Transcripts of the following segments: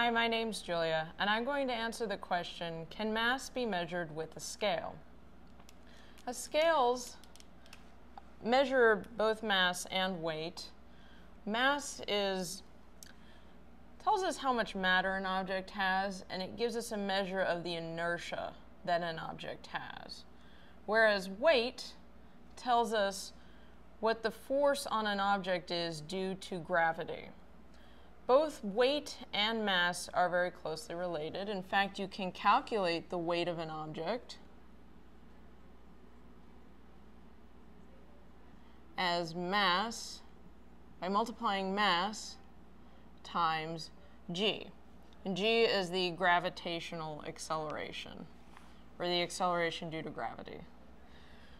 Hi, my name's Julia, and I'm going to answer the question, can mass be measured with a scale? A scales measure both mass and weight. Mass is tells us how much matter an object has, and it gives us a measure of the inertia that an object has. Whereas weight tells us what the force on an object is due to gravity. Both weight and mass are very closely related. In fact, you can calculate the weight of an object as mass by multiplying mass times g. And g is the gravitational acceleration, or the acceleration due to gravity.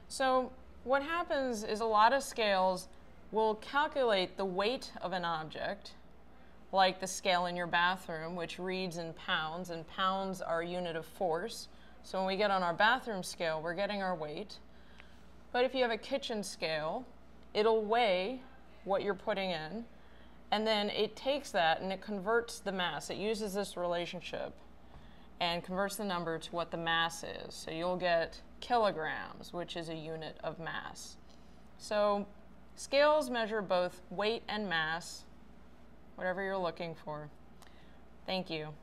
So what happens is a lot of scales will calculate the weight of an object like the scale in your bathroom, which reads in pounds, and pounds are a unit of force. So when we get on our bathroom scale, we're getting our weight. But if you have a kitchen scale, it'll weigh what you're putting in, and then it takes that and it converts the mass. It uses this relationship and converts the number to what the mass is. So you'll get kilograms, which is a unit of mass. So scales measure both weight and mass whatever you're looking for. Thank you.